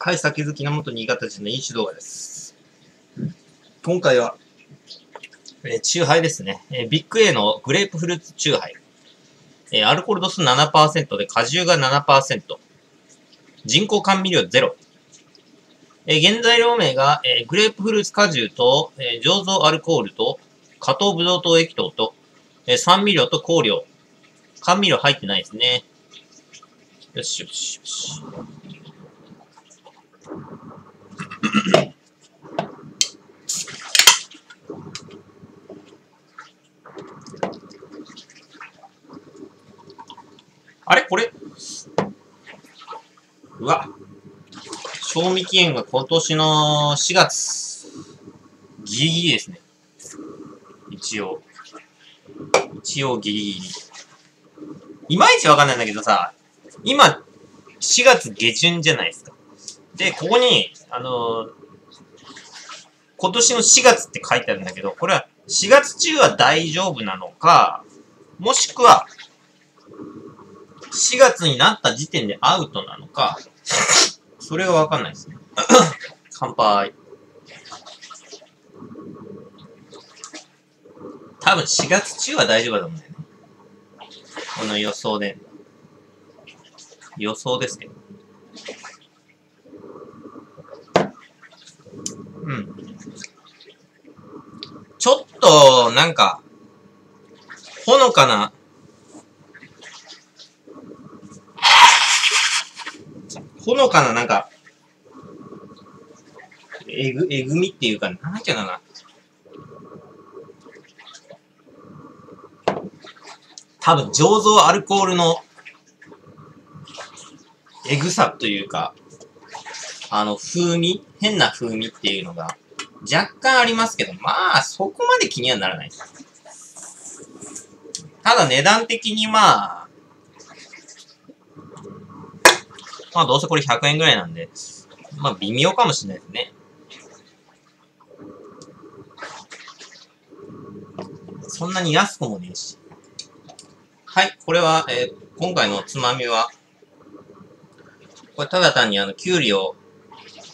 はい、酒好きの元新潟人の飲酒動画です。今回は、えー、チューハイですね。えー、ビッグ A のグレープフルーツチューハイ。えー、アルコール度数7%で果汁が7%。人工甘味料0。えー、原材料名が、えー、グレープフルーツ果汁と、えー、醸造アルコールと、加糖ブドウ糖液糖と、えー、酸味料と香料。甘味料入ってないですね。よしよしよし。あれ？これ？うわ。賞味期限が今年の4月。ギリギリですね。一応。一応ギリギリ。いまいちわかんないんだけどさ、今、4月下旬じゃないですか。で、ここに、あのー、今年の4月って書いてあるんだけど、これは4月中は大丈夫なのか、もしくは、4月になった時点でアウトなのか、それがわかんないですね。乾杯。多分4月中は大丈夫だと思うんだよね。この予想で。予想ですけど。うん。ちょっと、なんか、ほのかな、ほのかな、なんか、えぐ、えぐみっていうか、なんていうかな。多分、醸造アルコールの、えぐさというか、あの、風味？変な風味っていうのが若干ありますけど、まあ、そこまで気にはならない。ただ値段的にまあ、まあどうせこれ100円ぐらいなんで、まあ微妙かもしれないですね。そんなに安くもねえし。はい、これは、えー、今回のつまみは、これただ単にあの、きゅうりを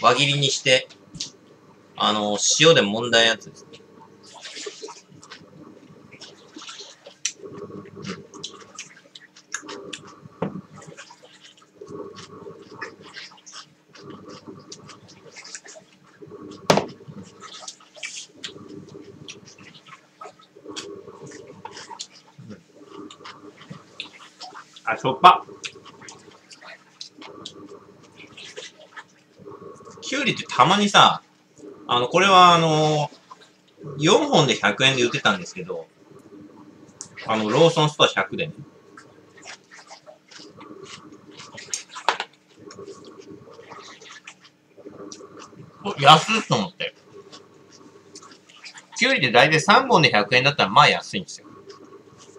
輪切りにして、あの、塩で揉んだやつです。あ、しょっぱ。きゅうりってたまにさ、あの、これはあの、4本で100円で売ってたんですけど、あの、ローソンストア100でね。安っと思って。きゅうりって大体3本で100円だったらまあ安いんですよ。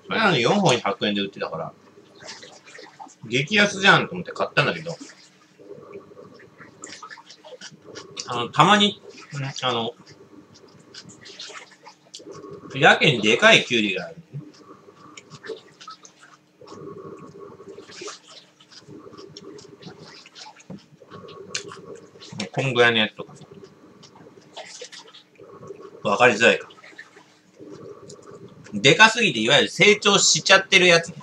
それなのに4本100円で売ってたから、激安じゃんと思って買ったんだけど、あの、たまに、あの、やけにでかいキュウリがある、こんぐらいのやつとか。わかりづらいか。でかすぎて、いわゆる成長しちゃってるやつね。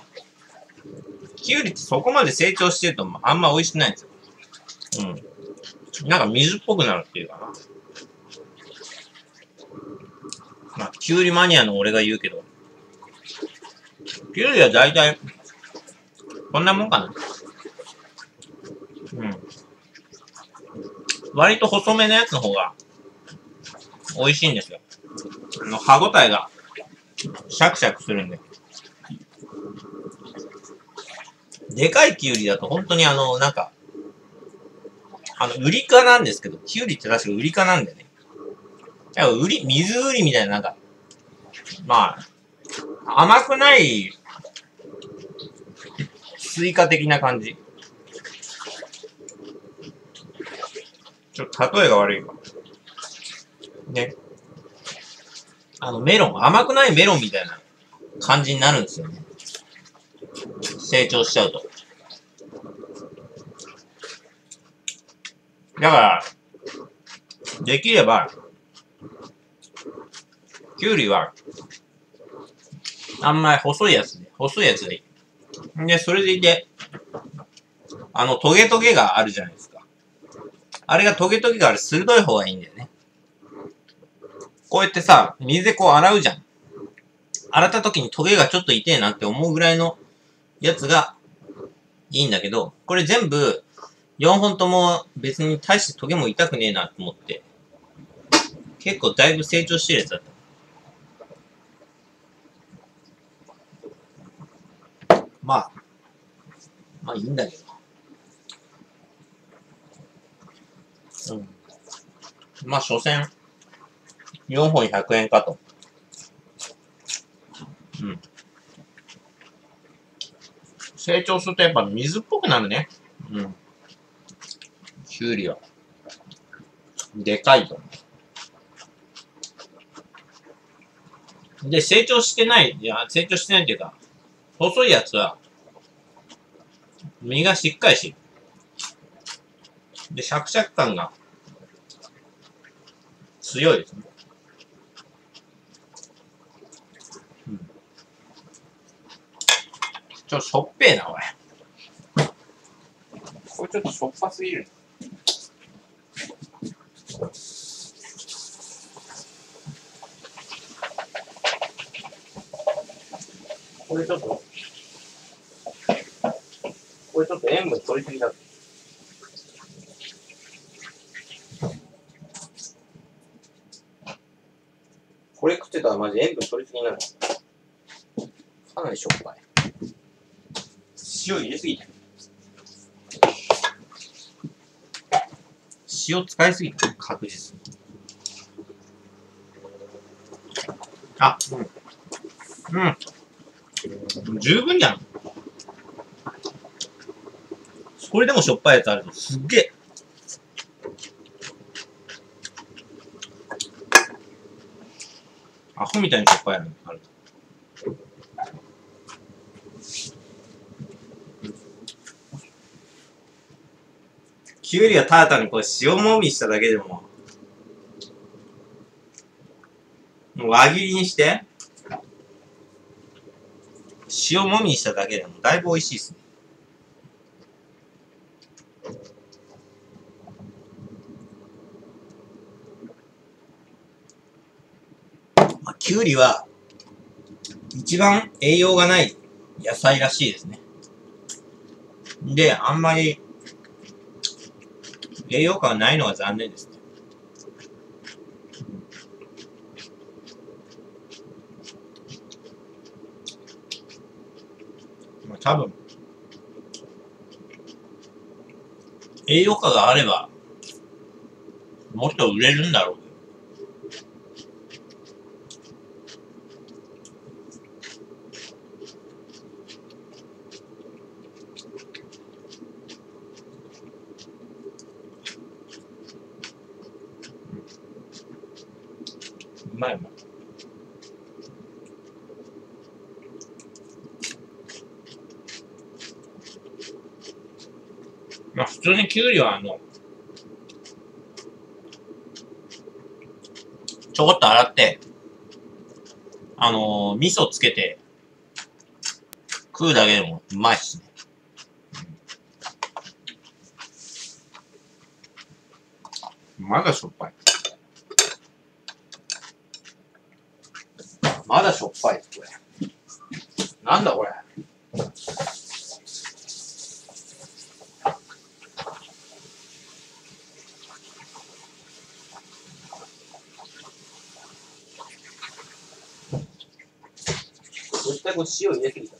キュウリってそこまで成長してるとあんま美味しくないんですよ。なんか水っぽくなるっていうかな。まあ、キュウリマニアの俺が言うけど。キュウリは大体、こんなもんかな。うん。割と細めのやつの方が、美味しいんですよ。あの、歯ごたえが、シャクシャクするんで。でかいキュウリだと本当にあの、なんか、あの、ウリ科なんですけど、キュウリって確かウリ科なんでね。ウリ、水ウリみたいななんか、まあ、甘くない、スイカ的な感じ。ちょっと例えが悪いわ。ね。あの、メロン、甘くないメロンみたいな感じになるんですよね。成長しちゃうと。だから、できれば、きゅうりは、あんまり細いやつで、細いやつでいい。で、それでいて、あの、トゲトゲがあるじゃないですか。あれがトゲトゲがある鋭い方がいいんだよね。こうやってさ、水でこう洗うじゃん。洗った時にトゲがちょっと痛えなって思うぐらいのやつがいいんだけど、これ全部4本とも別に大してトゲも痛くねえなと思って、結構だいぶ成長してるやつだった。まあ、まあいいんだけど。うん。まあ、所詮、4本100円かと。うん。成長するとやっぱ水っぽくなるね。うん。きゅうりは。でかいと。で、成長してない、いや、成長してないっていうか、細いやつは、身がしっかりしてる。で、シャクシャク感が強いですね。ちょっとしょっぺえな、おい。これちょっとしょっぱすぎる。これちょっと、これちょっと塩分取りすぎだ。これ食ってたらマジ塩分取りすぎになる。かなりしょっぱい。塩入れすぎた。塩使いすぎた。確実に。あ、うん。うん。十分じゃん。これでもしょっぱいやつあるとすっげえ。アホみたいにしょっぱいのある。きゅうりはただ単にこれ塩もみしただけでも、もう輪切りにして、塩もみしただけでもだいぶ美味しいですね。まあ、きゅうりは、一番栄養がない野菜らしいですね。で、あんまり、栄養価がないのが残念ですね。まあ、多分、栄養価があれば、もっと売れるんだろううまいうまい。まあ普通にきゅうりはあの、ちょこっと洗って、あのー、味噌つけて、食うだけでもうまいっすね。まだしょっぱい。まだしょっぱい、これ。なんだこれ。絶対これ塩入れすぎた。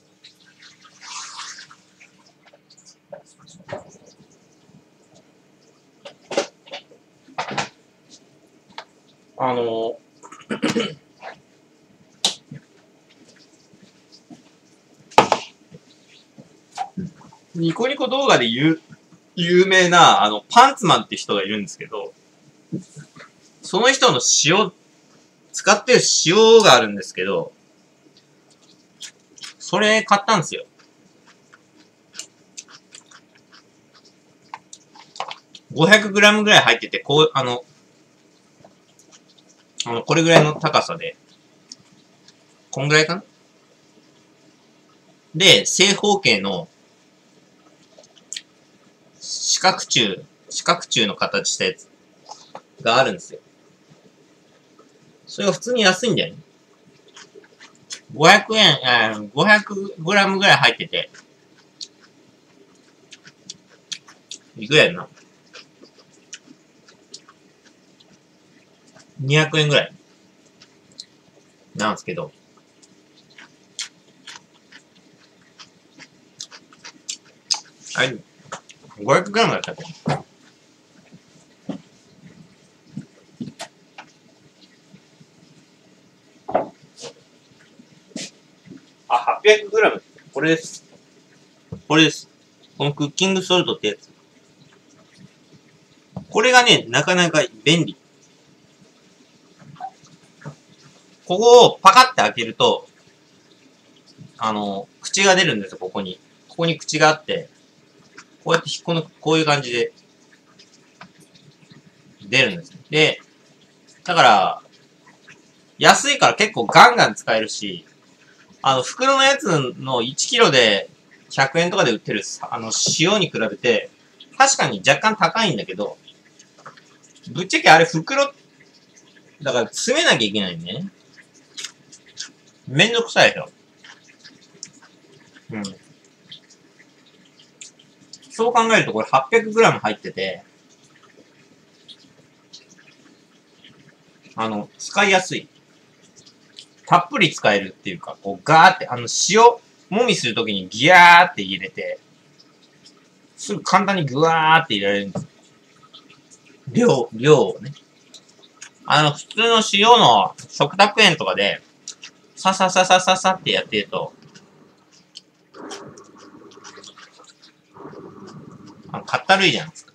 あのニコニコ動画で有有名な、あの、パンツマンって人がいるんですけど、その人の塩、使ってる塩があるんですけど、それ買ったんですよ。500g ぐらい入ってて、こう、あの、あの、これぐらいの高さで、こんぐらいかな？で、正方形の四角柱、四角柱の形したやつがあるんですよ。それが普通に安いんだよね。500円、えー、500グラムぐらい入ってて、いくらやんな ?200 円ぐらい。なんですけど。あれ、500グラムだったっけ？あ、800グラム。ここれです。これです。このクッキングソルトってやつ。これがね、なかなか便利。ここをパカって開けると、あの、口が出るんですよ、ここに。ここに口があって、こうやって引っこの、こういう感じで、出るんです。で、だから、安いから結構ガンガン使えるし、あの、袋のやつの1キロで100円とかで売ってる、あの、塩に比べて、確かに若干高いんだけど、ぶっちゃけあれ袋、だから詰めなきゃいけないね。めんどくさいでしょ。うん。そう考えるとこれ 800g 入ってて、あの、使いやすい。たっぷり使えるっていうか、こうガーって、あの、塩、もみするときにギャーって入れて、すぐ簡単にグワーって入れられるんです量、量をね。あの、普通の塩の食卓園とかで、ささささささってやってると、あの、かったるいじゃないですか。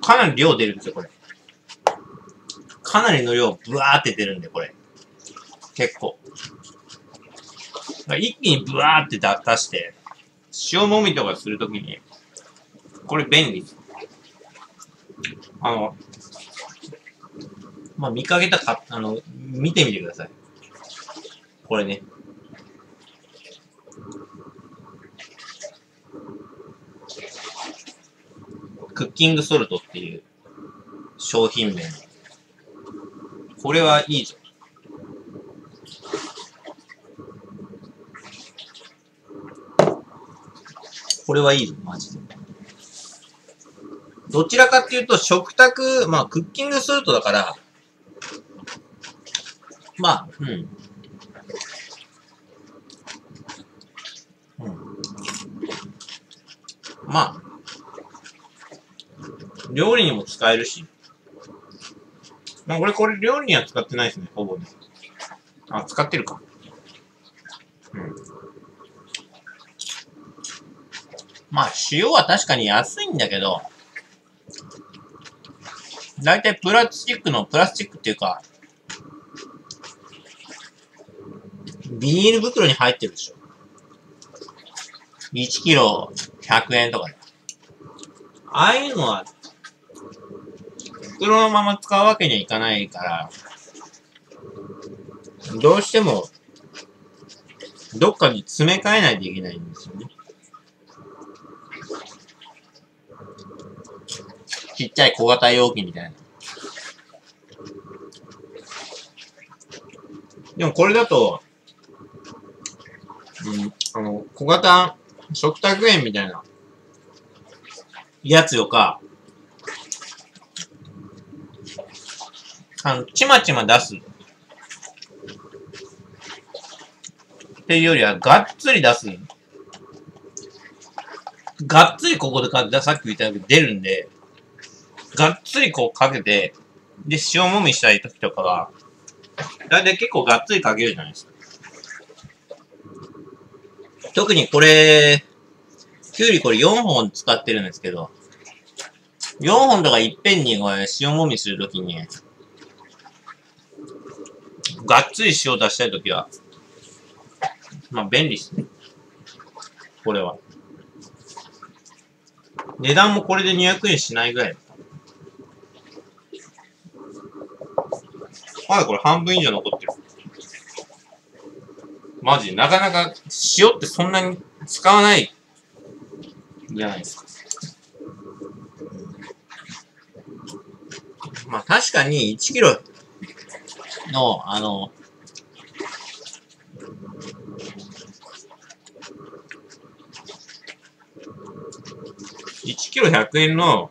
かなり量出るんですよ、これ。かなりの量、ブワーって出るんで、これ。結構。一気にブワーって出して、塩もみとかするときに、これ便利。あの、まあ、見かけたか、あの、見てみてください。これね。クッキングソルトっていう商品名。これはいいぞ。これはいいぞ、マジで。どちらかっていうと、食卓、まあ、クッキングソルトだから、まあ、うん。うん。まあ、料理にも使えるし。まあ、俺これ料理には使ってないですね、ほぼね。あ、使ってるか。うん。まあ、塩は確かに安いんだけど、だいたいプラスチックの、プラスチックっていうか、ビニール袋に入ってるでしょ。1キロ100円とかで。ああいうのは袋のまま使うわけにはいかないから、どうしても、どっかに詰め替えないといけないんですよね。ちっちゃい小型容器みたいな。でもこれだと、うん、あの、小型食卓園みたいなやつよか、あの、ちまちま出す。っていうよりは、がっつり出す。がっつりここでかさっき言ったように出るんで、がっつりこうかけて、で、塩もみしたい時とかは、だいたい結構がっつりかけるじゃないですか。特にこれ、きゅうりこれ4本使ってるんですけど、4本とかいっぺんにこれ塩もみするときに、がっつり塩出したいときは、まあ便利ですね。これは。値段もこれで200円しないぐらい。まだこれ半分以上残ってる。マジ、なかなか塩ってそんなに使わないじゃないですか。まあ確かに1キロの、あの、1キロ100円の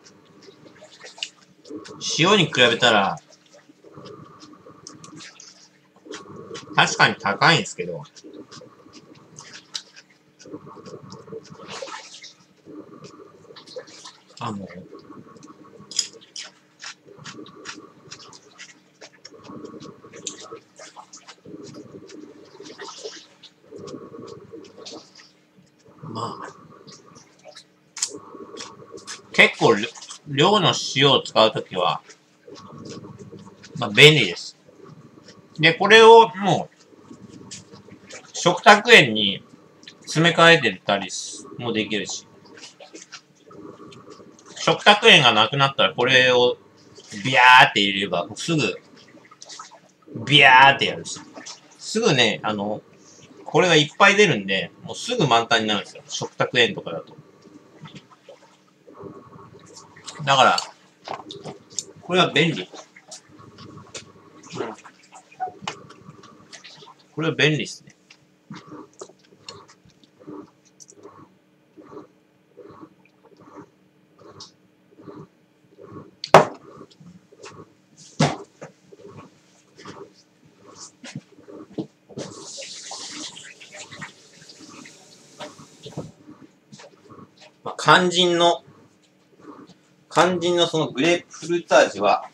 塩に比べたら、確かに高いんですけど、あの、まあ、結構量の塩を使うときは、まあ便利です。で、これをもう、食卓園に詰め替えてたりもできるし。食卓園がなくなったらこれをビャーって入れれば、すぐ、ビャーってやるし。すぐね、あの、これがいっぱい出るんで、もうすぐ満タンになるんですよ。食卓園とかだと。だから、これは便利。これは便利ですね。まあ、肝心の、肝心のそのグレープフルーツ味は、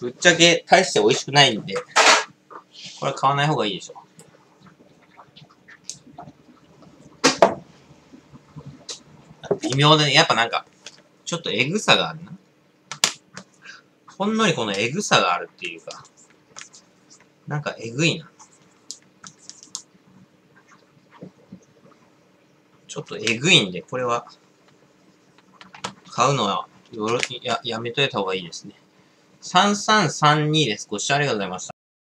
ぶっちゃけ大して美味しくないんで、これ買わない方がいいでしょ。微妙でね、やっぱなんか、ちょっとエグさがあるな。ほんのりこのエグさがあるっていうか、なんかエグいな。ちょっとエグいんで、これは、買うのは、よろ、や、やめといた方がいいですね。3332です。ご視聴ありがとうございました。